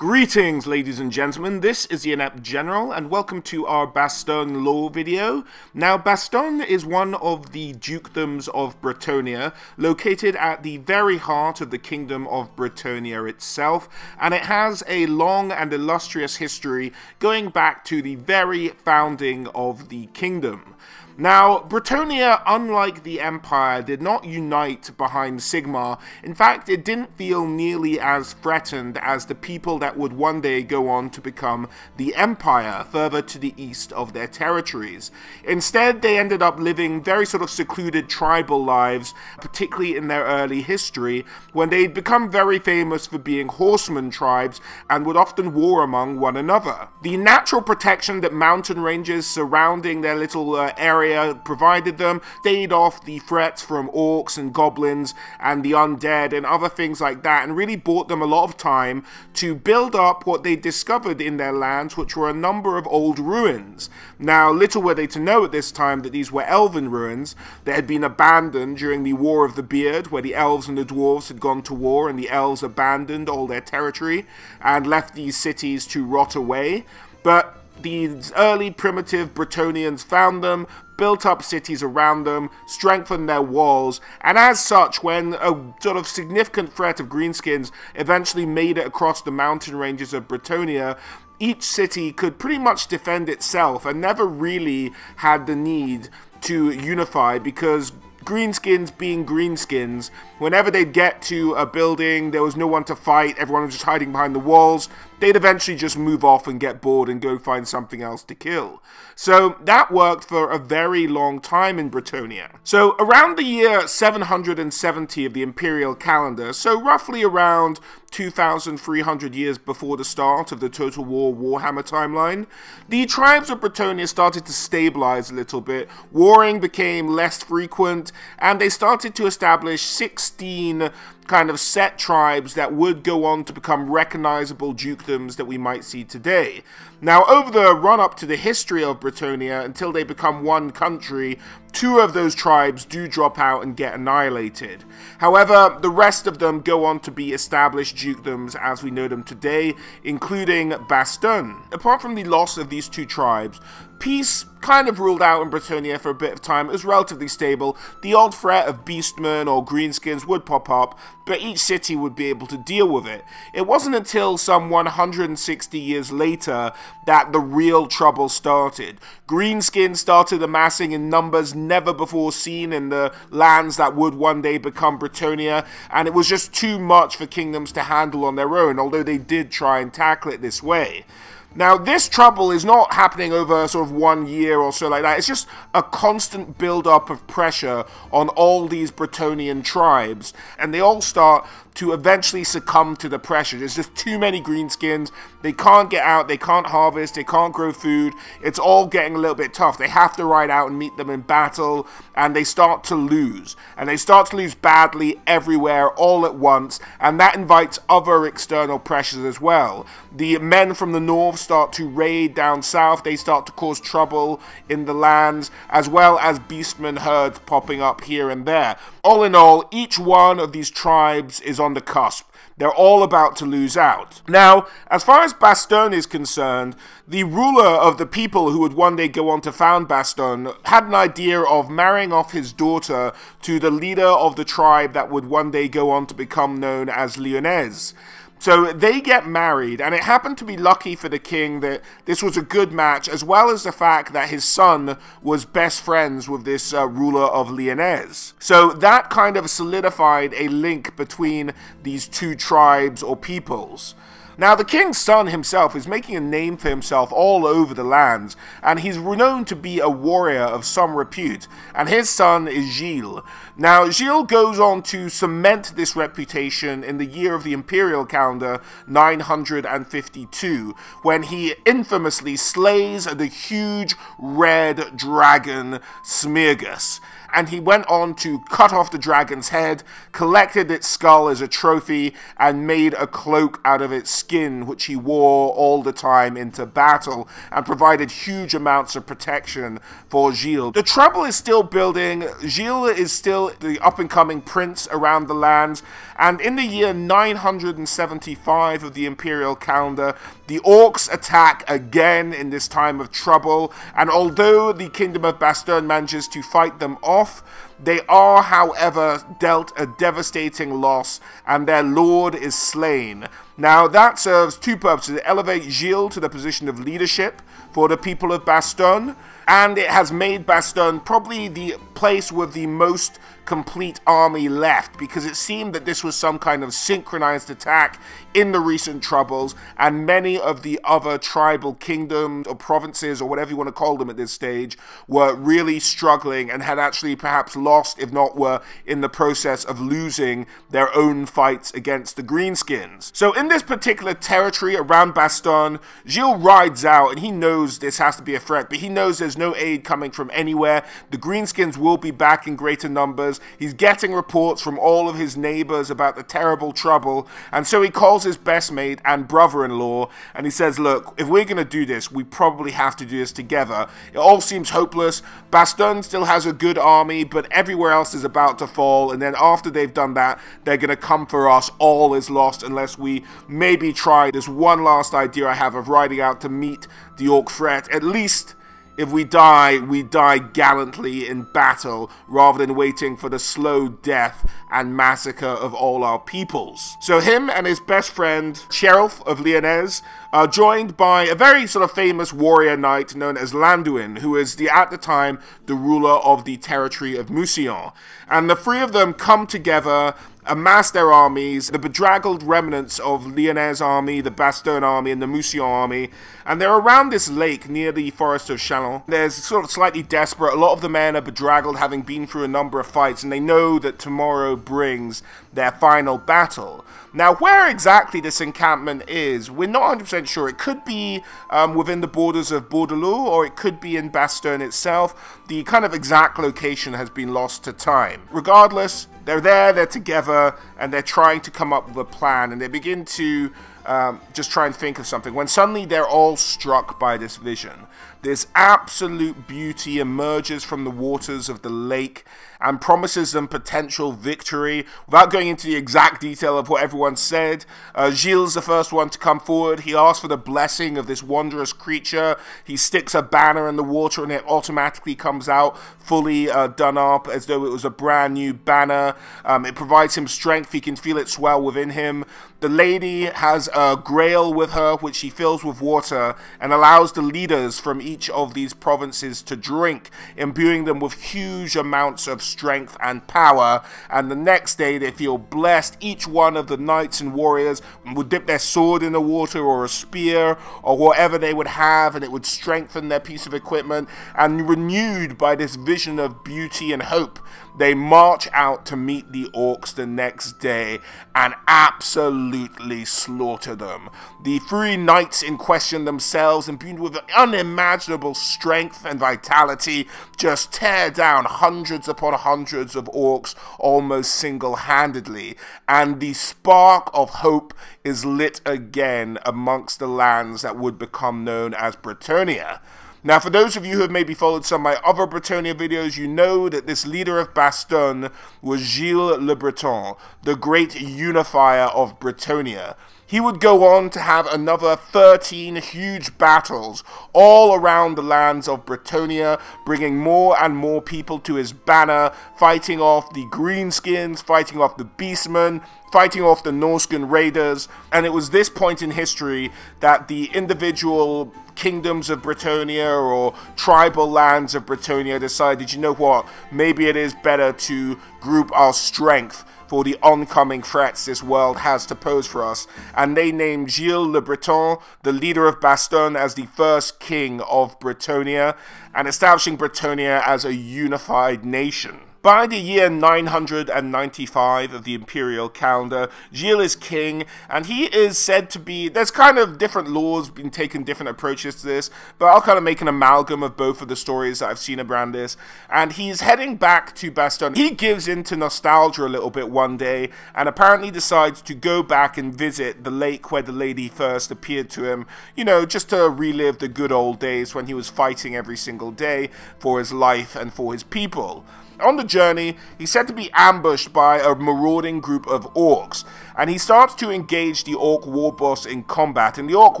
Greetings, ladies and gentlemen. This is the Inept General, and welcome to our Bastonne lore video. Now, Bastonne is one of the dukedoms of Bretonnia, located at the very heart of the Kingdom of Bretonnia itself, and it has a long and illustrious history going back to the very founding of the kingdom. Now, Bretonnia, unlike the Empire, did not unite behind Sigmar. In fact, it didn't feel nearly as threatened as the people that would one day go on to become the Empire, further to the east of their territories. Instead, they ended up living very sort of secluded tribal lives, particularly in their early history, when they'd become very famous for being horseman tribes and would often war among one another. The natural protection that mountain ranges surrounding their little uh, area provided them, stayed off the threats from orcs and goblins and the undead and other things like that, and really bought them a lot of time to build up what they discovered in their lands, which were a number of old ruins. Now, little were they to know at this time that these were elven ruins that had been abandoned during the War of the Beard, where the elves and the dwarves had gone to war, and the elves abandoned all their territory and left these cities to rot away. But these early primitive Bretonnians found them, built up cities around them, strengthened their walls, and as such, when a sort of significant threat of greenskins eventually made it across the mountain ranges of Bretonnia, each city could pretty much defend itself and never really had the need to unify because greenskins being greenskins, whenever they'd get to a building, there was no one to fight, everyone was just hiding behind the walls, they'd eventually just move off and get bored and go find something else to kill. So that worked for a very long time in Bretonnia. So around the year 770 of the imperial calendar, so roughly around 2,300 years before the start of the Total War Warhammer timeline, the tribes of Bretonnia started to stabilize a little bit, warring became less frequent, and they started to establish 16 kind of set tribes that would go on to become recognizable dukedoms that we might see today. Now, over the run up to the history of Bretonnia, until they become one country, two of those tribes do drop out and get annihilated. However, the rest of them go on to be established dukedoms as we know them today, including Bastonne. Apart from the loss of these two tribes, peace kind of ruled out in Bretonnia for a bit of time. It was relatively stable. The odd threat of beastmen or greenskins would pop up, but each city would be able to deal with it. It wasn't until some 160 years later that the real trouble started. Greenskins started amassing in numbers never before seen in the lands that would one day become Bretonnia, and it was just too much for kingdoms to handle on their own, although they did try and tackle it this way. Now, this trouble is not happening over sort of one year or so like that. It's just a constant build-up of pressure on all these Bretonnian tribes, and they all start to eventually succumb to the pressure. There's just too many greenskins. They can't get out, they can't harvest, they can't grow food. It's all getting a little bit tough. They have to ride out and meet them in battle, and they start to lose. And they start to lose badly everywhere all at once, and that invites other external pressures as well. The men from the north start to raid down south, they start to cause trouble in the lands, as well as beastmen herds popping up here and there. All in all, each one of these tribes is on the cusp. They're all about to lose out. Now, as far as Bastonne is concerned, the ruler of the people who would one day go on to found Bastonne had an idea of marrying off his daughter to the leader of the tribe that would one day go on to become known as Lyonesse. So they get married, and it happened to be lucky for the king that this was a good match, as well as the fact that his son was best friends with this uh, ruler of Lyonesse. So that kind of solidified a link between these two tribes or peoples. Now, the king's son himself is making a name for himself all over the lands, and he's known to be a warrior of some repute, and his son is Gilles. Now, Gilles goes on to cement this reputation in the year of the imperial calendar 952, when he infamously slays the huge red dragon Smearghus. And he went on to cut off the dragon's head, collected its skull as a trophy, and made a cloak out of its skin, which he wore all the time into battle, and provided huge amounts of protection for Gilles. The trouble is still building. Gilles is still the up and coming prince around the lands, and in the year 975 of the imperial calendar, the orcs attack again in this time of trouble, and although the kingdom of Bastonne manages to fight them off, they are, however, dealt a devastating loss, and their lord is slain. Now, that serves two purposes. It elevates Gilles to the position of leadership for the people of Bastonne, and it has made Bastonne probably the place with the most complete army left because it seemed that this was some kind of synchronized attack in the recent troubles and many of the other tribal kingdoms or provinces or whatever you want to call them at this stage were really struggling and had actually perhaps lost if not were in the process of losing their own fights against the greenskins. So in this particular territory around Bastonne, Gilles rides out and he knows this has to be a threat but he knows there's no aid coming from anywhere. The greenskins will be back in greater numbers. He's getting reports from all of his neighbors about the terrible trouble, and so he calls his best mate and brother-in-law, and he says, look, if we're going to do this, we probably have to do this together. It all seems hopeless. Bastonne still has a good army, but everywhere else is about to fall, and then after they've done that, they're going to come for us. All is lost unless we maybe try this one last idea I have of riding out to meet the Orc threat, at least if we die, we die gallantly in battle rather than waiting for the slow death and massacre of all our peoples. So him and his best friend, Thierulf of Lyonesse, are joined by a very sort of famous warrior knight known as Landuin, who is the at the time the ruler of the territory of Mousillon. And the three of them come together amass their armies, the bedraggled remnants of Lyonesse army, the Bastonne army, and the Mousillon army, and they're around this lake near the forest of Chalon. They're sort of slightly desperate. A lot of the men are bedraggled, having been through a number of fights, and they know that tomorrow brings their final battle. Now, where exactly this encampment is, we're not 100% sure. It could be um, within the borders of Bordeleaux, or it could be in Bastonne itself. The kind of exact location has been lost to time. Regardless, they're there, they're together, and they're trying to come up with a plan, and they begin to um, just try and think of something, when suddenly they're all struck by this vision. This absolute beauty emerges from the waters of the lake and promises them potential victory. Without going into the exact detail of what everyone said, uh, Gilles the first one to come forward. He asks for the blessing of this wondrous creature. He sticks a banner in the water and it automatically comes out fully uh, done up as though it was a brand new banner. Um, it provides him strength. He can feel it swell within him. The lady has a grail with her, which she fills with water and allows the leaders from each of these provinces to drink, imbuing them with huge amounts of strength and power. And the next day they feel blessed. Each one of the knights and warriors would dip their sword in the water or a spear or whatever they would have, and it would strengthen their piece of equipment. And renewed by this vision of beauty and hope, they march out to meet the orcs the next day and absolutely slaughter them. The three knights in question themselves, imbued with unimaginable strength and vitality, just tear down hundreds upon hundreds of orcs almost single handedly. And the spark of hope is lit again amongst the lands that would become known as Bretonnia. Now, for those of you who have maybe followed some of my other Bretonnia videos, you know that this leader of Bastonne was Gilles Le Breton, the great unifier of Bretonnia. He would go on to have another 13 huge battles all around the lands of Bretonnia, bringing more and more people to his banner, fighting off the Greenskins, fighting off the Beastmen, fighting off the Norscan raiders. And it was this point in history that the individual kingdoms of Bretonnia or tribal lands of Bretonnia decided, you know what, maybe it is better to group our strength for the oncoming threats this world has to pose for us, and they named Gilles Le Breton, the leader of Bastonne, as the first king of Bretonnia, and establishing Bretonnia as a unified nation. By the year 995 of the imperial calendar, Gilles is king, and he is said to be. There's kind of different laws been taken different approaches to this, but I'll kind of make an amalgam of both of the stories that I've seen around this. And he's heading back to Bastonne. He gives into nostalgia a little bit one day, and apparently decides to go back and visit the lake where the lady first appeared to him. You know, just to relive the good old days when he was fighting every single day for his life and for his people. On the journey, he's said to be ambushed by a marauding group of orcs, and he starts to engage the orc war boss in combat, and the orc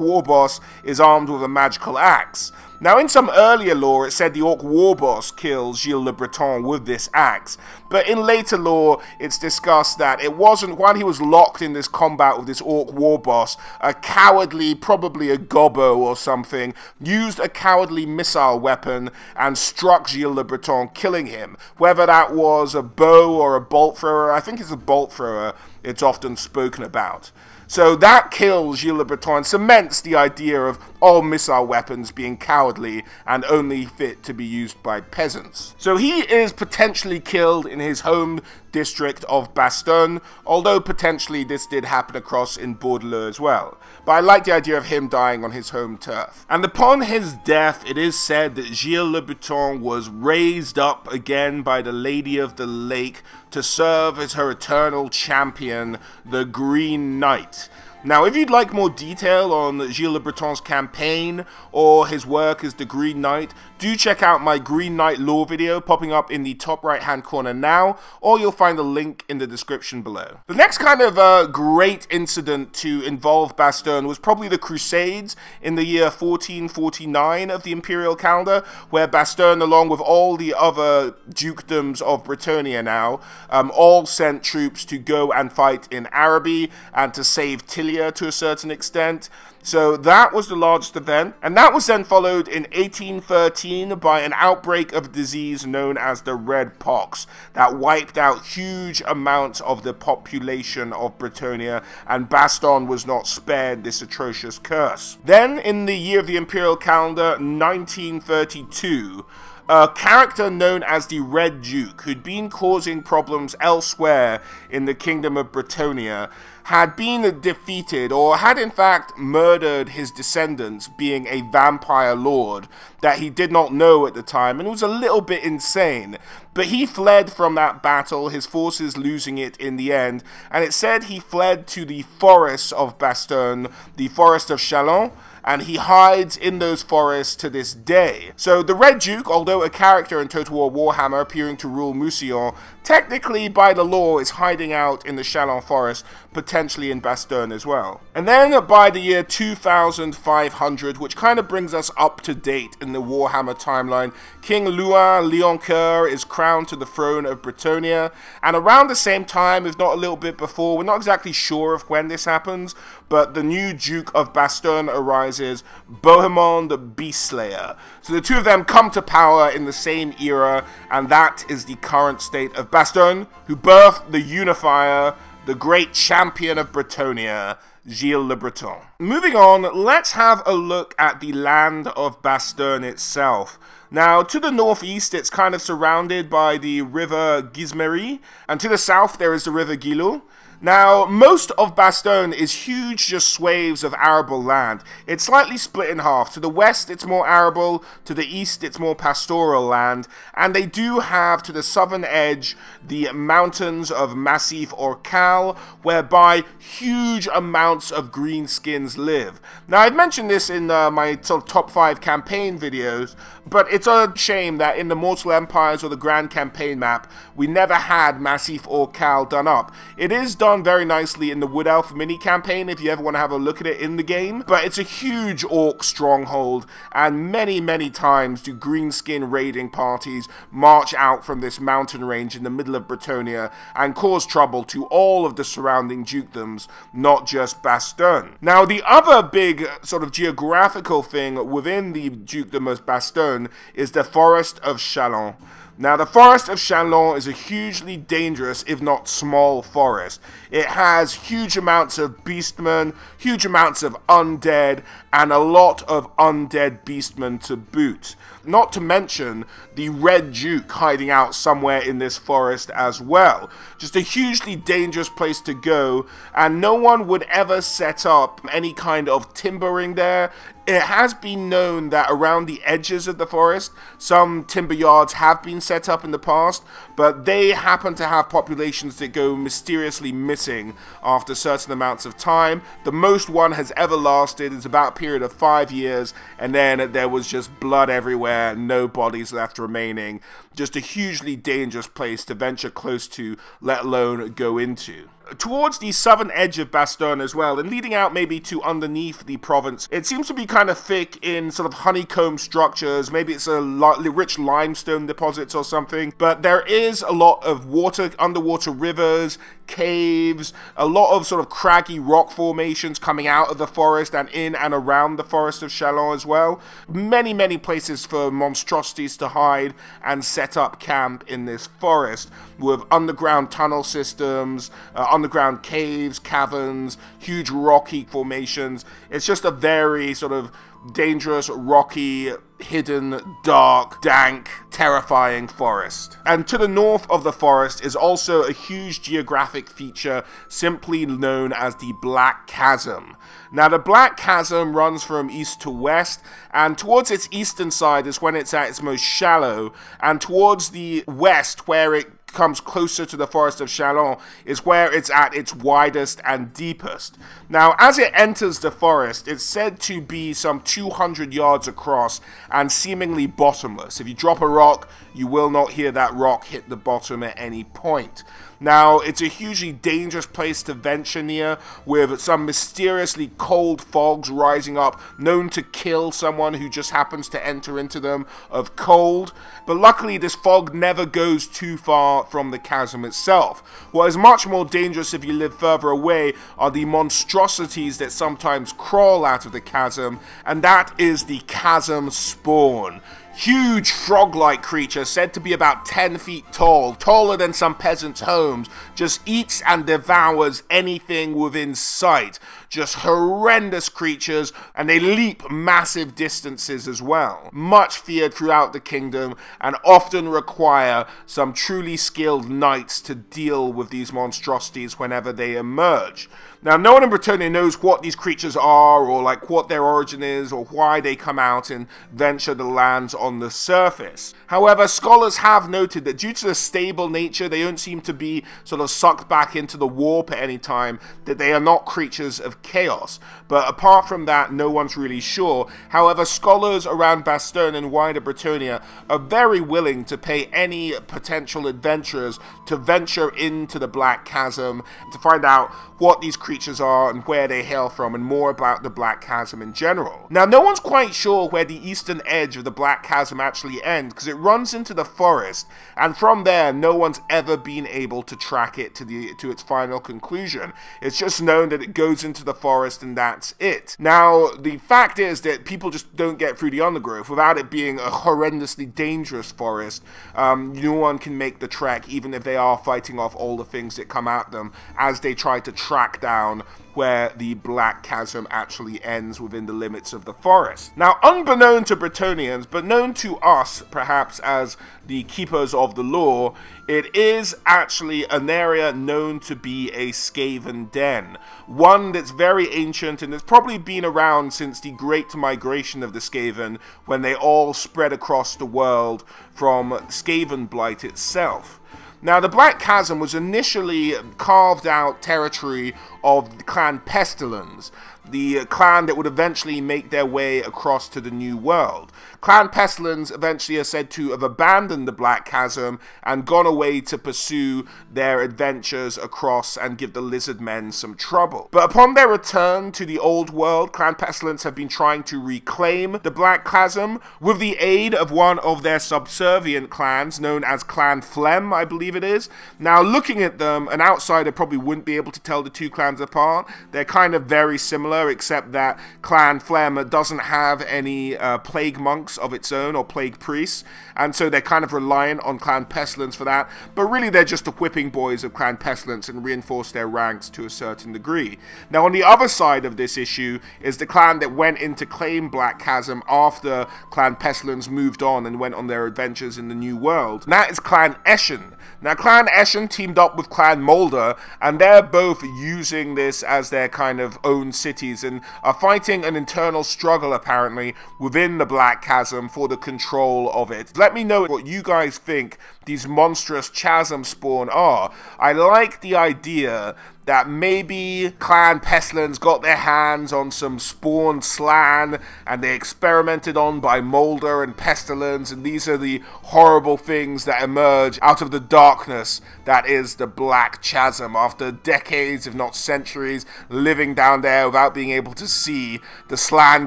war boss is armed with a magical axe. Now, in some earlier lore, it said the Orc war boss kills Gilles le Breton with this axe, but in later lore, it's discussed that it wasn't while he was locked in this combat with this Orc war boss, a cowardly, probably a gobbo or something, used a cowardly missile weapon and struck Gilles le Breton, killing him. Whether that was a bow or a bolt thrower, I think it's a bolt thrower, it's often spoken about. So that kills Gilles Le Breton, cements the idea of all missile weapons being cowardly and only fit to be used by peasants. So he is potentially killed in his home district of Bastonne, although potentially this did happen across in Bordeaux as well. But I like the idea of him dying on his home turf. And upon his death, it is said that Gilles Le Breton was raised up again by the Lady of the Lake to serve as her eternal champion, the Green Knight. Now, if you'd like more detail on Gilles Le Breton's campaign or his work as the Green Knight, do check out my Green Knight lore video popping up in the top right hand corner now, or you'll find the link in the description below. The next kind of uh, great incident to involve Bastonne was probably the Crusades in the year 1449 of the imperial calendar, where Bastonne, along with all the other dukedoms of Bretonnia now, um, all sent troops to go and fight in Araby and to save Tilea to a certain extent. So that was the largest event, and that was then followed in 1813 by an outbreak of disease known as the Red Pox that wiped out huge amounts of the population of Bretonnia, and Bastonne was not spared this atrocious curse. Then, in the year of the imperial calendar, 1932, a character known as the Red Duke, who'd been causing problems elsewhere in the Kingdom of Bretonnia, had been defeated or had in fact murdered his descendants, being a vampire lord that he did not know at the time and was a little bit insane. But he fled from that battle, his forces losing it in the end, and it said he fled to the forests of Bastonne, the forest of Chalon and he hides in those forests to this day. So the Red Duke, although a character in Total War Warhammer appearing to rule Mousillon, technically by the law is hiding out in the Chalon forest, potentially in Bastonne as well. And then by the year 2500, which kind of brings us up to date in the Warhammer timeline, King Louen Leoncoeur is crowned to the throne of Bretonnia, and around the same time, if not a little bit before, we're not exactly sure of when this happens, but the new Duke of Bastonne arises, Bohemond the Beastslayer. So the two of them come to power in the same era, and that is the current state of Bastonne, who birthed the unifier, the great champion of Bretonnia, Gilles Le Breton. Moving on, let's have a look at the land of Bastonne itself. Now, to the northeast, it's kind of surrounded by the river Grismerie, and to the south, there is the river Gilou. Now, most of Bastonne is huge, just swathes of arable land. It's slightly split in half. To the west, it's more arable. To the east, it's more pastoral land. And they do have, to the southern edge, the mountains of Massif Orcal, whereby huge amounts of greenskins live. Now, I've mentioned this in uh, my top 5 campaign videos, but it's a shame that in the Mortal Empires or the Grand Campaign map, we never had Massif Orcal done up. It is done very nicely in the Wood Elf mini campaign if you ever want to have a look at it in the game. But it's a huge orc stronghold, and many, many times do greenskin raiding parties march out from this mountain range in the middle of Bretonnia and cause trouble to all of the surrounding dukedoms, not just Bastonne. Now, the other big sort of geographical thing within the dukedom of Bastonne is the Forest of Chalon. Now, the Forest of Chalon is a hugely dangerous, if not small, forest. It has huge amounts of beastmen, huge amounts of undead, and a lot of undead beastmen to boot. Not to mention the Red Duke hiding out somewhere in this forest as well. Just a hugely dangerous place to go, and no one would ever set up any kind of timbering there it has been known that around the edges of the forest, some timber yards have been set up in the past, but they happen to have populations that go mysteriously missing after certain amounts of time. The most one has ever lasted is about a period of five years, and then there was just blood everywhere, no bodies left remaining. Just a hugely dangerous place to venture close to, let alone go into towards the southern edge of Bastonne as well, and leading out maybe to underneath the province. It seems to be kind of thick in sort of honeycomb structures. Maybe it's a rich limestone deposits or something. But there is a lot of water, underwater rivers, caves, a lot of sort of craggy rock formations coming out of the forest and in and around the forest of Chalon as well. Many, many places for monstrosities to hide and set up camp in this forest with underground tunnel systems, uh, underground caves, caverns, huge rocky formations. It's just a very sort of dangerous, rocky, hidden, dark, dank, terrifying forest. And to the north of the forest is also a huge geographic feature simply known as the Black Chasm. Now, the Black Chasm runs from east to west, and towards its eastern side is when it's at its most shallow, and towards the west, where it comes closer to the forest of Chalon is where it's at its widest and deepest. Now, as it enters the forest, it's said to be some 200 yards across and seemingly bottomless. If you drop a rock, you will not hear that rock hit the bottom at any point. Now, it's a hugely dangerous place to venture near, with some mysteriously cold fogs rising up, known to kill someone who just happens to enter into them of cold. But luckily, this fog never goes too far from the chasm itself. What is much more dangerous if you live further away are the monstrosities that sometimes crawl out of the chasm, and that is the chasm spawn huge frog-like creature said to be about 10 feet tall, taller than some peasants' homes, just eats and devours anything within sight. Just horrendous creatures, and they leap massive distances as well. Much feared throughout the kingdom, and often require some truly skilled knights to deal with these monstrosities whenever they emerge. Now, no one in Bretonnia knows what these creatures are, or like what their origin is, or why they come out and venture the lands on the surface. However, scholars have noted that due to the stable nature, they don't seem to be sort of sucked back into the warp at any time, that they are not creatures of chaos. But apart from that, no one's really sure. However, scholars around Bastonne and wider Bretonnia are very willing to pay any potential adventurers to venture into the Black Chasm to find out what these creatures are and where they hail from, and more about the Black Chasm in general. Now, no one's quite sure where the eastern edge of the Black Chasm actually ends, because it runs into the forest, and from there, no one's ever been able to track it to the to its final conclusion. It's just known that it goes into the forest, and that's it. Now, the fact is that people just don't get through the undergrowth without it being a horrendously dangerous forest. Um, no one can make the trek, even if they are fighting off all the things that come at them as they try to track down where the Black Chasm actually ends within the limits of the forest. Now, unbeknown to Bretonnians, but known to us perhaps as the keepers of the law, it is actually an area known to be a Skaven den. One that's very ancient and that's probably been around since the Great Migration of the Skaven when they all spread across the world from Skaven Blight itself. Now, the Black Chasm was initially carved out territory of the clan Pestilens, the clan that would eventually make their way across to the New World. Clan Pestilens eventually are said to have abandoned the Black Chasm and gone away to pursue their adventures across and give the Lizard Men some trouble. But upon their return to the Old World, Clan Pestilens have been trying to reclaim the Black Chasm with the aid of one of their subservient clans known as Clan Flem, I believe it is. Now, looking at them, an outsider probably wouldn't be able to tell the two clans apart. They're kind of very similar similar, except that Clan Flem doesn't have any uh, plague monks of its own or plague priests, and so they're kind of reliant on Clan Pestilens for that. But really, they're just the whipping boys of Clan Pestilens and reinforce their ranks to a certain degree. Now, on the other side of this issue is the clan that went in to claim Black Chasm after Clan Pestilens moved on and went on their adventures in the New World. And that is Clan Eshin. Now, Clan Eshin teamed up with Clan Moulder, and they're both using this as their kind of own cities and are fighting an internal struggle, apparently, within the Black Chasm for the control of it. Let me know what you guys think these monstrous chasm spawn are. I like the idea that maybe Clan Pestilens got their hands on some spawn Slann and they experimented on by Moulder and Pestilens, and these are the horrible things that emerge out of the darkness that is the Black Chasm after decades, if not centuries, living down there without being able to see the Slann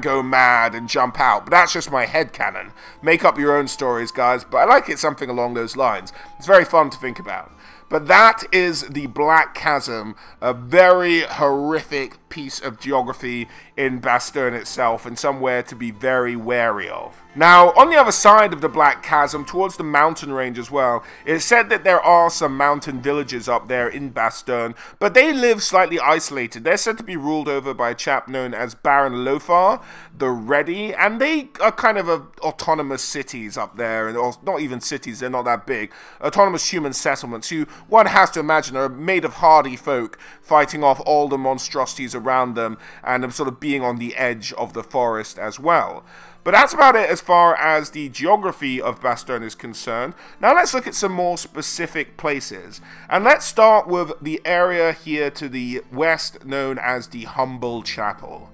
go mad and jump out. But that's just my head canon. Make up your own stories, guys, but I like it something along those lines. It's very fun to think about. But that is the Black Chasm, a very horrific piece of geography in Bastonne itself, and somewhere to be very wary of. Now, on the other side of the Black Chasm, towards the mountain range as well, it's said that there are some mountain villages up there in Bastonne, but they live slightly isolated. They're said to be ruled over by a chap known as Baron Lothar the Ready, and they are kind of a, autonomous cities up there, and not even cities, they're not that big. Autonomous human settlements who one has to imagine are made of hardy folk fighting off all the monstrosities around them and sort of being on the edge of the forest as well. But that's about it as far as the geography of Bastonne is concerned. Now let's look at some more specific places. And let's start with the area here to the west known as the Humble Chapel.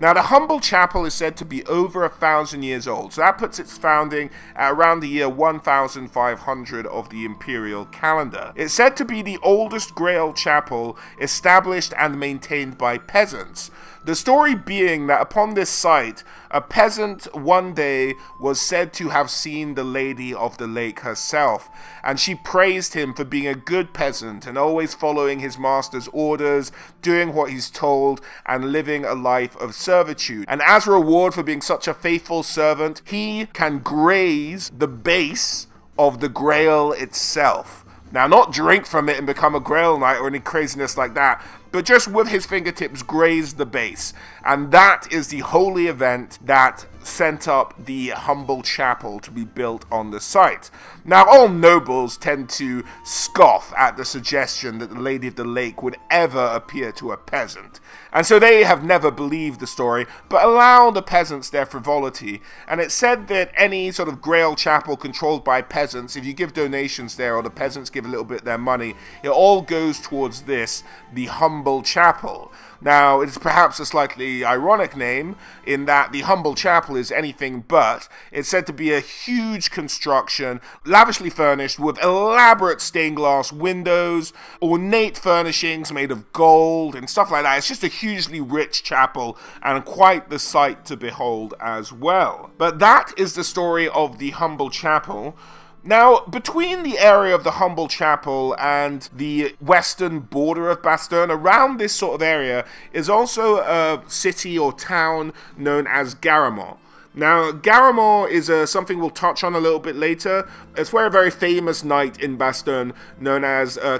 Now, the humble chapel is said to be over a thousand years old, so that puts its founding at around the year 1500 of the imperial calendar. It's said to be the oldest Grail chapel established and maintained by peasants, the story being that upon this site, a peasant one day was said to have seen the Lady of the Lake herself, and she praised him for being a good peasant and always following his master's orders, doing what he's told, and living a life of servitude. And as a reward for being such a faithful servant, he can graze the base of the grail itself. Now, not drink from it and become a Grail Knight or any craziness like that, but just with his fingertips grazed the base. And that is the holy event that sent up the humble chapel to be built on the site. Now, all nobles tend to scoff at the suggestion that the Lady of the Lake would ever appear to a peasant, and so they have never believed the story, but allow the peasants their frivolity. And it's said that any sort of Grail chapel controlled by peasants, if you give donations there or the peasants give a little bit of their money, it all goes towards this, the humble chapel. Now, it's perhaps a slightly ironic name in that the humble chapel is anything but. It's said to be a huge construction, lavishly furnished with elaborate stained glass windows, ornate furnishings made of gold, and stuff like that. It's just a hugely rich chapel and quite the sight to behold as well. But that is the story of the humble chapel. Now, between the area of the Humble Chapel and the western border of Bastonne, around this sort of area, is also a city or town known as Garamont. Now, Garamont is uh, something we'll touch on a little bit later. It's where a very famous knight in Bastonne known as uh,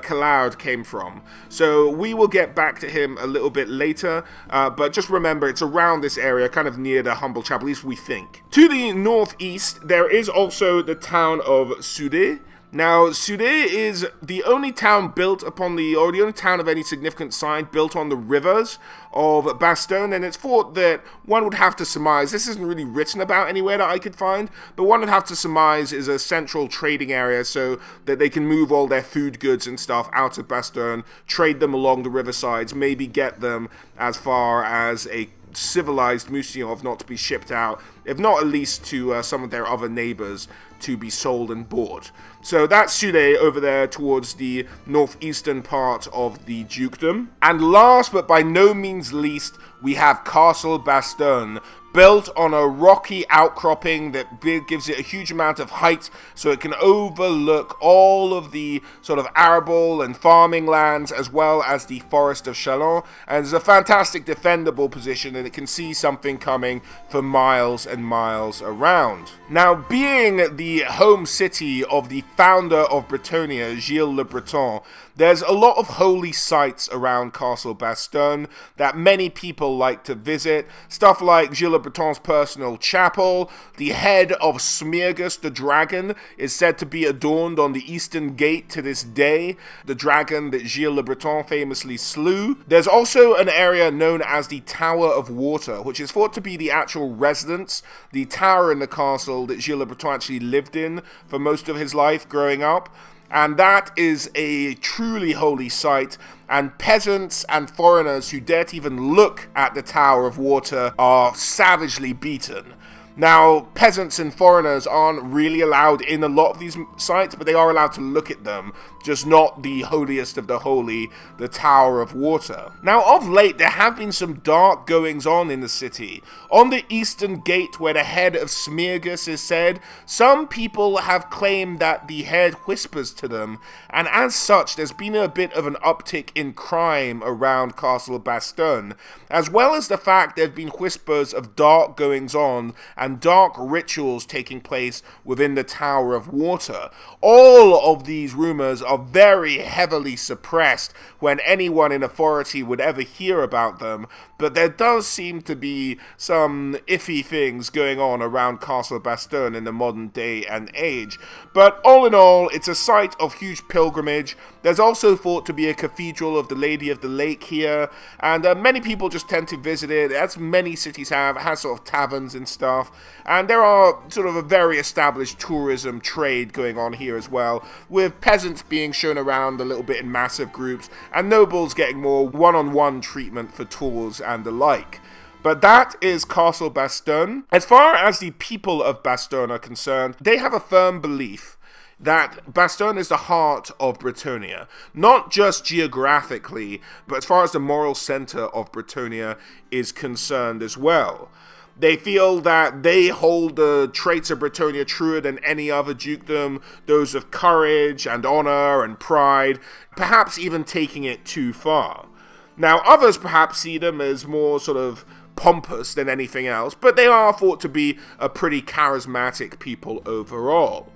came from. So we will get back to him a little bit later, uh, but just remember it's around this area, kind of near the Humble Chapel, at least we think. To the northeast, there is also the town of Sudet, now, Sude is the only town built upon the, or the only town of any significant size built on the rivers of Bastonne, and it's thought that one would have to surmise, this isn't really written about anywhere that I could find, but one would have to surmise is a central trading area so that they can move all their food goods and stuff out of Bastonne, trade them along the riversides, maybe get them as far as a civilized Musionov not to be shipped out, if not at least to uh, some of their other neighbors to be sold and bought. So that's Sule over there towards the northeastern part of the dukedom. And last but by no means least, we have Castle Bastonne, built on a rocky outcropping that gives it a huge amount of height so it can overlook all of the sort of arable and farming lands as well as the forest of Chalon and it's a fantastic defendable position and it can see something coming for miles and miles around. Now being the home city of the founder of Bretonnia, Gilles Le Breton, there's a lot of holy sites around Castle Bastonne that many people like to visit. Stuff like Gilles Le Breton's personal chapel. The head of Smearghus the dragon is said to be adorned on the eastern gate to this day, the dragon that Gilles Le Breton famously slew. There's also an area known as the Tower of Water, which is thought to be the actual residence, the tower in the castle that Gilles Le Breton actually lived in for most of his life growing up and that is a truly holy site. And peasants and foreigners who dare to even look at the Tower of Water are savagely beaten. Now, peasants and foreigners aren't really allowed in a lot of these sites, but they are allowed to look at them, just not the holiest of the holy, the Tower of Water. Now, of late, there have been some dark goings on in the city. On the eastern gate, where the head of Smearghus is said, some people have claimed that the head whispers to them, and as such, there's been a bit of an uptick in crime around Castle Bastonne, as well as the fact there have been whispers of dark goings on and and dark rituals taking place within the Tower of Water. All of these rumors are very heavily suppressed when anyone in authority would ever hear about them, but there does seem to be some iffy things going on around Castle Bastonne in the modern day and age. But all in all, it's a site of huge pilgrimage. There's also thought to be a cathedral of the Lady of the Lake here, and uh, many people just tend to visit it, as many cities have. It has sort of taverns and stuff. And there are sort of a very established tourism trade going on here as well, with peasants being shown around a little bit in massive groups, and nobles getting more one-on-one treatment for tours and the like. But that is Castle Bastonne. As far as the people of Bastonne are concerned, they have a firm belief that Bastonne is the heart of Bretonnia, not just geographically, but as far as the moral center of Bretonnia is concerned as well. They feel that they hold the traits of Bretonnia truer than any other dukedom, those of courage and honor and pride, perhaps even taking it too far. Now, others perhaps see them as more sort of pompous than anything else, but they are thought to be a pretty charismatic people overall.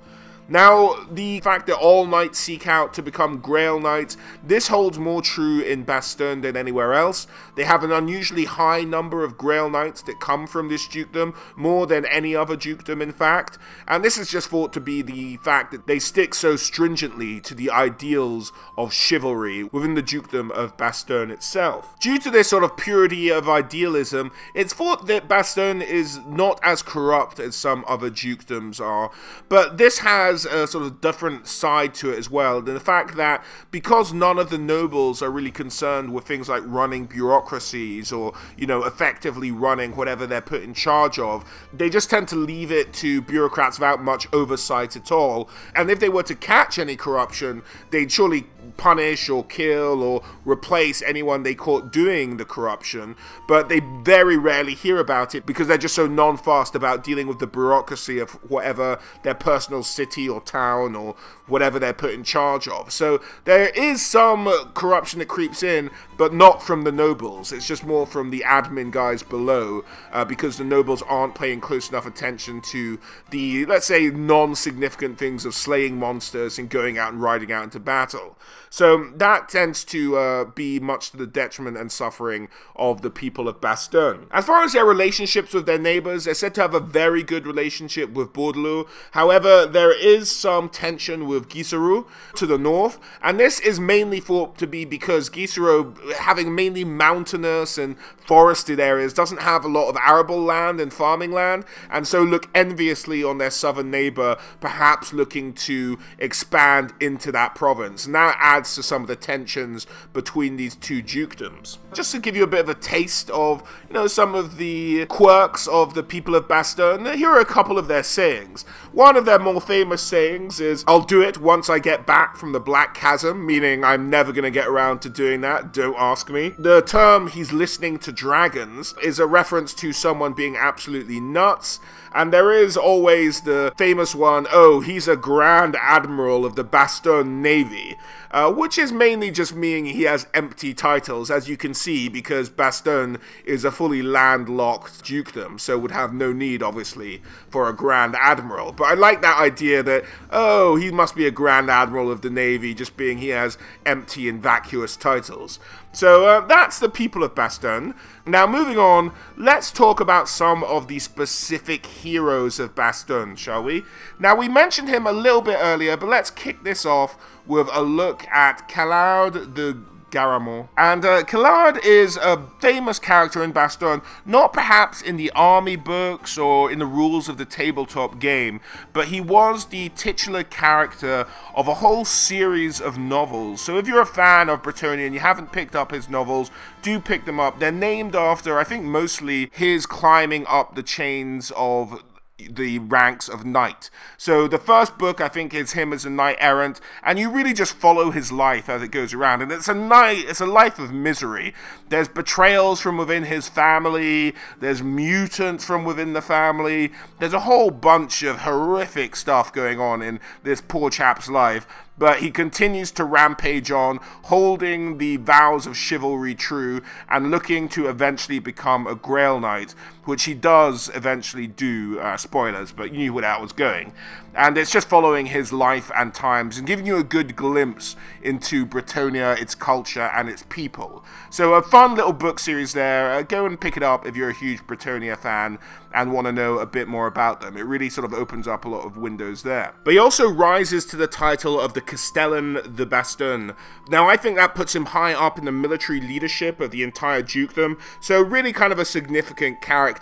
Now, the fact that all knights seek out to become Grail Knights, this holds more true in Bastonne than anywhere else. They have an unusually high number of Grail Knights that come from this dukedom, more than any other dukedom in fact, and this is just thought to be the fact that they stick so stringently to the ideals of chivalry within the dukedom of Bastonne itself. Due to this sort of purity of idealism, it's thought that Bastonne is not as corrupt as some other dukedoms are, but this has has a sort of different side to it as well. And the fact that because none of the nobles are really concerned with things like running bureaucracies or, you know, effectively running whatever they're put in charge of, they just tend to leave it to bureaucrats without much oversight at all. And if they were to catch any corruption, they'd surely punish or kill or replace anyone they caught doing the corruption, but they very rarely hear about it because they're just so non-fast about dealing with the bureaucracy of whatever their personal city or town or whatever they're put in charge of. So there is some corruption that creeps in, but not from the nobles. It's just more from the admin guys below uh, because the nobles aren't paying close enough attention to the, let's say, non-significant things of slaying monsters and going out and riding out into battle. So that tends to uh, be much to the detriment and suffering of the people of Bastonne. As far as their relationships with their neighbors, they're said to have a very good relationship with Bordeleaux. However, there is some tension with Gisoreux to the north, and this is mainly thought to be because Gisoreux, having mainly mountainous and forested areas, doesn't have a lot of arable land and farming land, and so look enviously on their southern neighbor, perhaps looking to expand into that province. That adds to some of the tensions between these two dukedoms. Just to give you a bit of a taste of, you know, some of the quirks of the people of Bastonne, here are a couple of their sayings. One of their more famous sayings is, I'll do it once I get back from the Black Chasm, meaning I'm never going to get around to doing that, don't ask me. The term he's listening to dragons is a reference to someone being absolutely nuts. And there is always the famous one, oh, he's a Grand Admiral of the Bastonne Navy, uh, which is mainly just meaning he has empty titles, as you can see, because Bastonne is a fully landlocked dukedom, so would have no need, obviously, for a Grand Admiral. But I like that idea that, oh, he must be a Grand Admiral of the Navy, just being he has empty and vacuous titles. So uh, that's the people of Bastonne. Now, moving on, let's talk about some of the specific heroes of Bastonne, shall we? Now, we mentioned him a little bit earlier, but let's kick this off with a look at Calard de Garamont. And uh, Calard is a famous character in Bastonne, not perhaps in the army books or in the rules of the tabletop game, but he was the titular character of a whole series of novels. So if you're a fan of Bretonnia and you haven't picked up his novels, do pick them up. They're named after, I think, mostly his climbing up the chains of the ranks of knight. So the first book I think is him as a knight errant and you really just follow his life as it goes around and it's a night it's a life of misery. There's betrayals from within his family, there's mutants from within the family. There's a whole bunch of horrific stuff going on in this poor chap's life but he continues to rampage on, holding the vows of chivalry true and looking to eventually become a Grail Knight, which he does eventually do. Uh, spoilers, but you knew where that was going. And it's just following his life and times and giving you a good glimpse into Bretonnia, its culture, and its people. So, a fun little book series there. Uh, go and pick it up if you're a huge Bretonnia fan and want to know a bit more about them. It really sort of opens up a lot of windows there. But he also rises to the title of the Castellan the Bastonne. Now, I think that puts him high up in the military leadership of the entire dukedom, so really kind of a significant character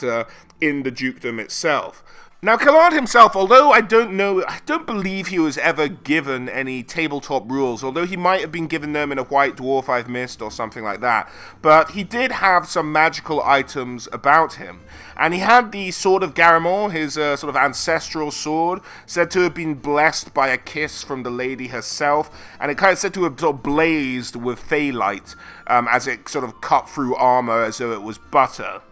in the dukedom itself. Now, Calard himself, although I don't know, I don't believe he was ever given any tabletop rules, although he might have been given them in a White Dwarf I've missed or something like that. But he did have some magical items about him. And he had the Sword of Garamont, his uh, sort of ancestral sword, said to have been blessed by a kiss from the lady herself, and it kind of said to have sort of blazed with fey light um, as it sort of cut through armor as though it was butter.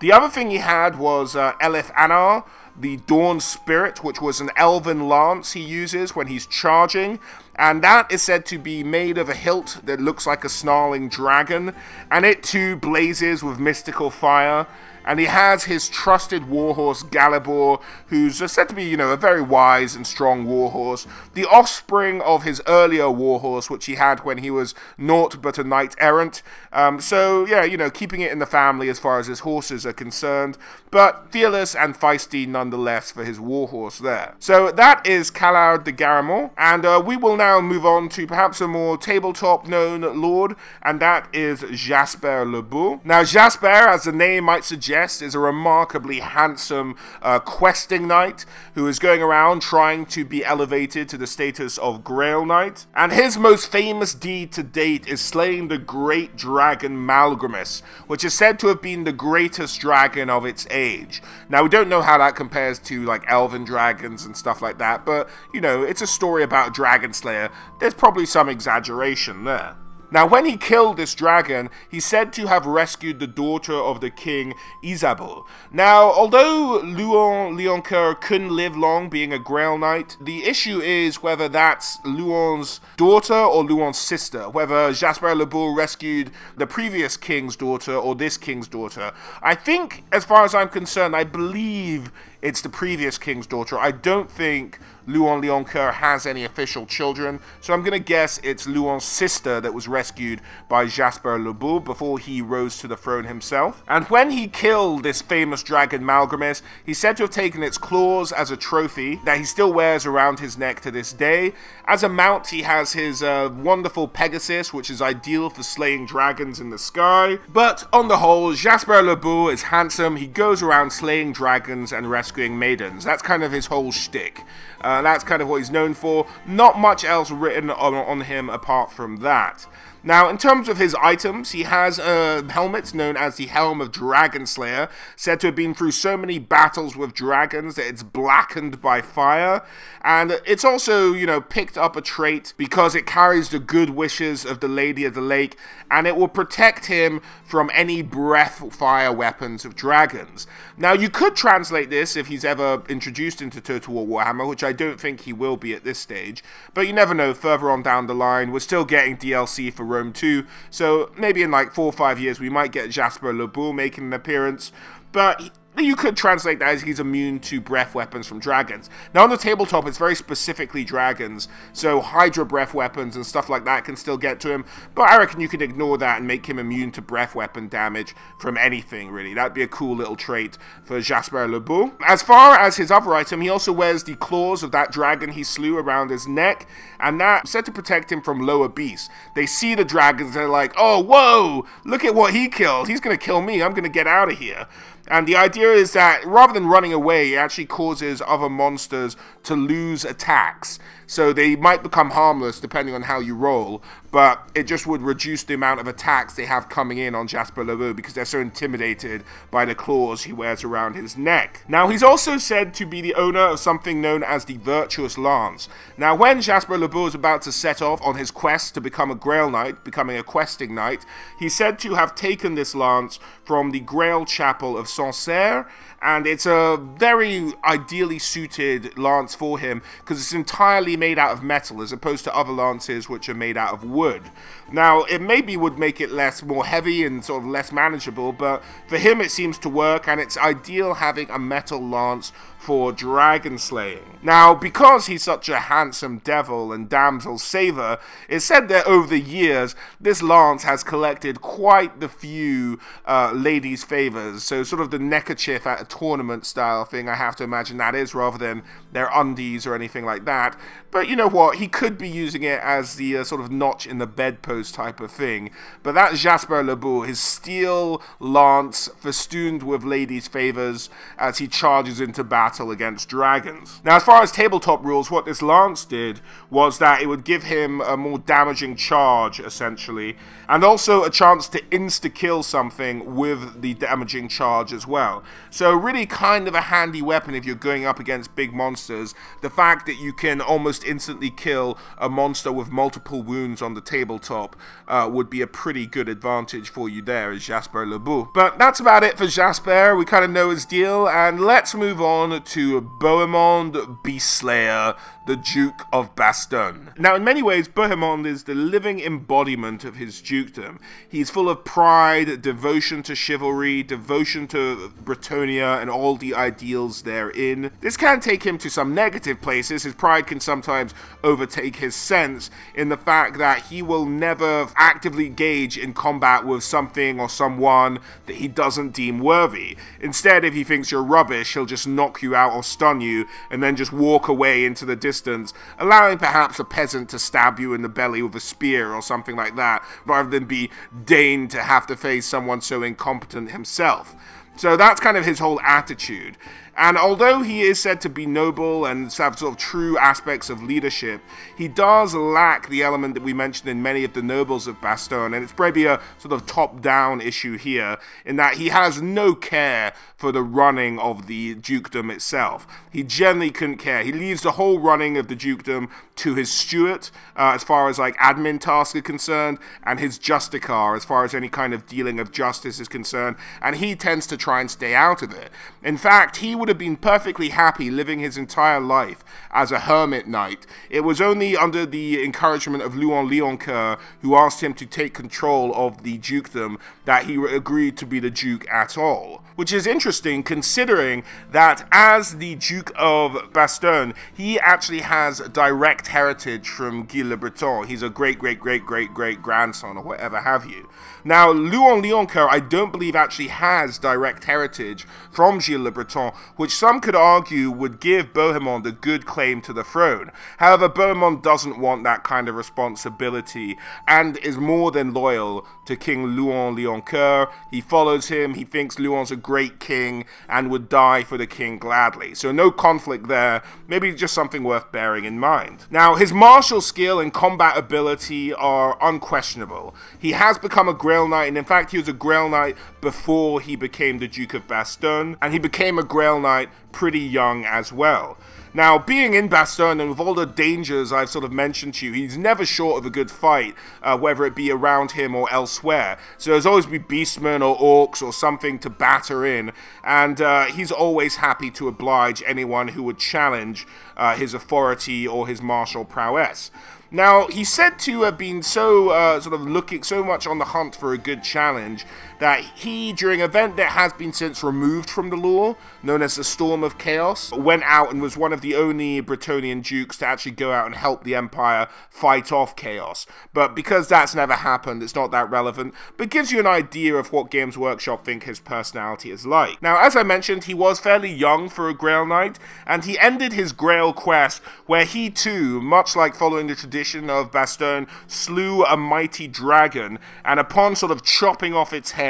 The other thing he had was uh, Elith Anar, the Dawn Spirit, which was an elven lance he uses when he's charging, and that is said to be made of a hilt that looks like a snarling dragon, and it too blazes with mystical fire and he has his trusted warhorse Galibor, who's said to be, you know, a very wise and strong warhorse, the offspring of his earlier warhorse, which he had when he was naught but a knight errant. Um, so, yeah, you know, keeping it in the family as far as his horses are concerned, but fearless and feisty nonetheless for his warhorse there. So that is Calard de Garamont, and uh, we will now move on to perhaps a more tabletop known lord, and that is Jasper Le Beau. Now, Jasper, as the name might suggest, is a remarkably handsome uh, questing knight who is going around trying to be elevated to the status of Grail Knight. And his most famous deed to date is slaying the great dragon Malgrimus, which is said to have been the greatest dragon of its age. Now, we don't know how that compares to like elven dragons and stuff like that, but you know, it's a story about a Dragon Slayer. There's probably some exaggeration there. Now, when he killed this dragon, he's said to have rescued the daughter of the king, Isabeau. Now, although Louen Leoncoeur couldn't live long being a Grail Knight, the issue is whether that's Louen's daughter or Louen's sister, whether Jasper Le rescued the previous king's daughter or this king's daughter. I think, as far as I'm concerned, I believe it's the previous king's daughter. I don't think Louen Leoncoeur has any official children, so I'm going to guess it's Louen's sister that was rescued by Jasper Le Beau before he rose to the throne himself. And when he killed this famous dragon Malgrimus, he's said to have taken its claws as a trophy that he still wears around his neck to this day. As a mount, he has his uh, wonderful Pegasus, which is ideal for slaying dragons in the sky. But on the whole, Jasper Le Beau is handsome, he goes around slaying dragons and rescuing maidens. That's kind of his whole shtick. Uh, that's kind of what he's known for. Not much else written on, on him apart from that. Now, in terms of his items, he has a helmet known as the Helm of Dragon Slayer, said to have been through so many battles with dragons that it's blackened by fire. And it's also, you know, picked up a trait because it carries the good wishes of the Lady of the Lake, and it will protect him from any breath fire weapons of dragons. Now, you could translate this if he's ever introduced into Total War Warhammer, which I don't think he will be at this stage, but you never know, further on down the line, we're still getting DLC for Rome 2, so maybe in like four or five years we might get Jasper Le making an appearance, but you could translate that as he's immune to breath weapons from dragons. Now, on the tabletop, it's very specifically dragons, so Hydra breath weapons and stuff like that can still get to him, but I reckon you could ignore that and make him immune to breath weapon damage from anything, really. That'd be a cool little trait for Jasper Le Boule. As far as his other item, he also wears the claws of that dragon he slew around his neck, and that's said to protect him from lower beasts. They see the dragons, they're like, oh, whoa, look at what he killed. He's gonna kill me. I'm gonna get out of here. And the idea is that rather than running away, it actually causes other monsters to lose attacks. So they might become harmless depending on how you roll, but it just would reduce the amount of attacks they have coming in on Jasper Le Boule because they're so intimidated by the claws he wears around his neck. Now, he's also said to be the owner of something known as the Virtuous Lance. Now, when Jasper Le Boule is about to set off on his quest to become a Grail Knight, becoming a questing knight, he's said to have taken this lance from the Grail Chapel of Sancerre and it's a very ideally suited lance for him because it's entirely made out of metal as opposed to other lances which are made out of wood. Now, it maybe would make it less more heavy and sort of less manageable, but for him it seems to work and it's ideal having a metal lance for dragon slaying. Now, because he's such a handsome devil and damsel saver, it's said that over the years, this lance has collected quite the few uh, ladies' favors. So, sort of the neckerchief at a tournament style thing, I have to imagine that is, rather than their undies or anything like that. But you know what? He could be using it as the uh, sort of notch in the bedpost type of thing. But that Jasper Le his steel lance festooned with ladies' favors as he charges into battle against dragons. Now, as far as tabletop rules, what this lance did was that it would give him a more damaging charge, essentially, and also a chance to insta-kill something with the damaging charge as well. So really kind of a handy weapon if you're going up against big monsters. The fact that you can almost instantly kill a monster with multiple wounds on the tabletop uh, would be a pretty good advantage for you there as Jasper Le Boule. But that's about it for Jasper. We kind of know his deal, and let's move on to Bohemond Beastslayer, the Duke of Bastonne. Now, in many ways, Bohemond is the living embodiment of his dukedom. He's full of pride, devotion to chivalry, devotion to Bretonnia, and all the ideals therein. This can take him to some negative places. His pride can sometimes overtake his sense in the fact that he will never actively engage in combat with something or someone that he doesn't deem worthy. Instead, if he thinks you're rubbish, he'll just knock you out or stun you, and then just walk away into the distance distance, allowing perhaps a peasant to stab you in the belly with a spear or something like that, rather than be deigned to have to face someone so incompetent himself. So that's kind of his whole attitude. And although he is said to be noble and have sort of true aspects of leadership, he does lack the element that we mentioned in many of the nobles of Bastonne, and it's probably a sort of top-down issue here, in that he has no care for the running of the dukedom itself. He generally couldn't care. He leaves the whole running of the dukedom to his steward, uh, as far as like admin tasks are concerned, and his justicar, as far as any kind of dealing of justice is concerned, and he tends to try and stay out of it. In fact, he would have been perfectly happy living his entire life as a hermit knight. It was only under the encouragement of Louen Leoncoeur, who asked him to take control of the dukedom, that he agreed to be the duke at all. Which is interesting considering that as the Duke of Bastonne, he actually has direct heritage from Guy le Breton. He's a great, great, great, great, great grandson or whatever have you. Now, Louen Leoncoeur, I don't believe actually has direct heritage from Gilles Le Breton, which some could argue would give Bohemond a good claim to the throne. However, Bohemond doesn't want that kind of responsibility and is more than loyal to King Louen Leoncoeur. He follows him, he thinks Louis's a great king and would die for the king gladly. So no conflict there, maybe just something worth bearing in mind. Now, his martial skill and combat ability are unquestionable. He has become a Grail Knight, and in fact, he was a Grail Knight before he became the Duke of Bastonne, and he became a Grail Knight pretty young as well. Now, being in Bastonne and with all the dangers I've sort of mentioned to you, he's never short of a good fight, uh, whether it be around him or elsewhere. So there's always be beastmen or orcs or something to batter in, and uh, he's always happy to oblige anyone who would challenge uh, his authority or his martial prowess. Now, he's said to have been so uh, sort of looking so much on the hunt for a good challenge that he, during an event that has been since removed from the lore, known as the Storm of Chaos, went out and was one of the only Bretonnian dukes to actually go out and help the Empire fight off Chaos. But because that's never happened, it's not that relevant, but gives you an idea of what Games Workshop think his personality is like. Now, as I mentioned, he was fairly young for a Grail Knight, and he ended his Grail quest where he too, much like following the tradition of Bastonne slew a mighty dragon, and upon sort of chopping off its head,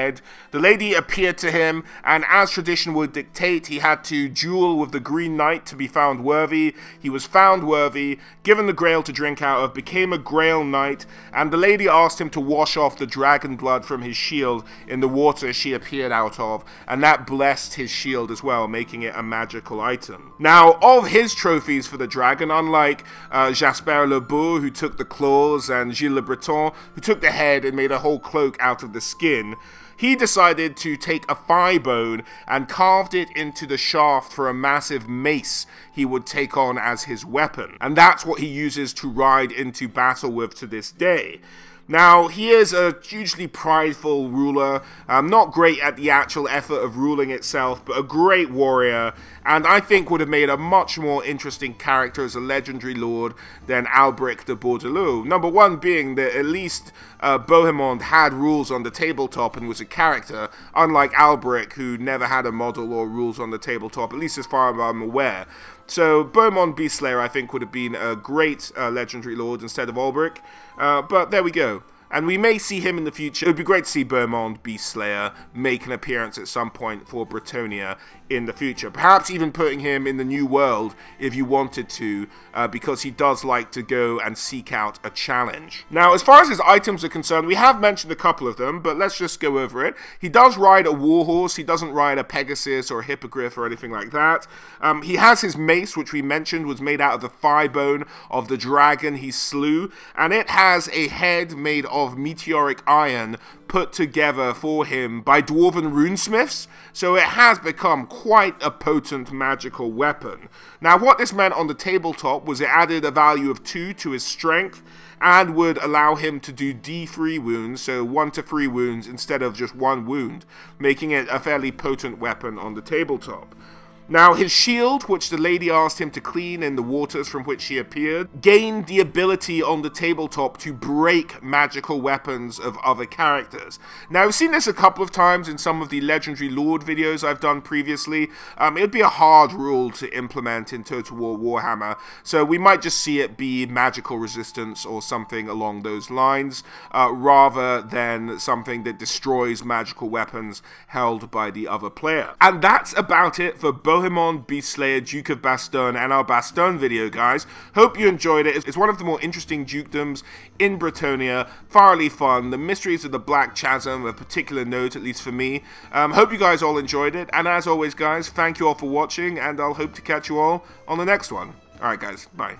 the lady appeared to him, and as tradition would dictate, he had to duel with the Green Knight to be found worthy. He was found worthy, given the grail to drink out of, became a Grail Knight, and the lady asked him to wash off the dragon blood from his shield in the water she appeared out of, and that blessed his shield as well, making it a magical item. Now, of his trophies for the dragon, unlike uh, Jasper Le Beau, who took the claws, and Gilles Le Breton, who took the head and made a whole cloak out of the skin, he decided to take a thigh bone and carved it into the shaft for a massive mace he would take on as his weapon. And that's what he uses to ride into battle with to this day. Now, he is a hugely prideful ruler, um, not great at the actual effort of ruling itself, but a great warrior, and I think would have made a much more interesting character as a legendary lord than Albric de Bordeleaux. Number one being that at least uh, Bohemond had rules on the tabletop and was a character, unlike Albric, who never had a model or rules on the tabletop, at least as far as I'm aware. So Bohemond Beastslayer, I think, would have been a great uh, legendary lord instead of Albric. Uh, but there we go and we may see him in the future. It would be great to see Bohemond Beastslayer make an appearance at some point for Bretonnia in the future. Perhaps even putting him in the New World if you wanted to, uh, because he does like to go and seek out a challenge. Now, as far as his items are concerned, we have mentioned a couple of them, but let's just go over it. He does ride a warhorse, he doesn't ride a Pegasus or a Hippogriff or anything like that. Um, he has his mace, which we mentioned was made out of the thigh bone of the dragon he slew, and it has a head made of meteoric iron put together for him by dwarven runesmiths, so it has become quite a potent magical weapon. Now, what this meant on the tabletop was it added a value of 2 to his strength and would allow him to do D3 wounds, so 1 to 3 wounds instead of just 1 wound, making it a fairly potent weapon on the tabletop. Now, his shield, which the lady asked him to clean in the waters from which he appeared, gained the ability on the tabletop to break magical weapons of other characters. Now, I've seen this a couple of times in some of the Legendary Lord videos I've done previously. Um, it'd be a hard rule to implement in Total War Warhammer, so we might just see it be magical resistance or something along those lines, uh, rather than something that destroys magical weapons held by the other player. And that's about it for both Bohemond, Beastslayer, Duke of Bastonne, and our Bastonne video, guys. Hope you enjoyed it. It's one of the more interesting dukedoms in Bretonnia. Thoroughly fun. The mysteries of the Black Chasm, a particular note, at least for me. Um, hope you guys all enjoyed it. And as always, guys, thank you all for watching, and I'll hope to catch you all on the next one. Alright, guys. Bye.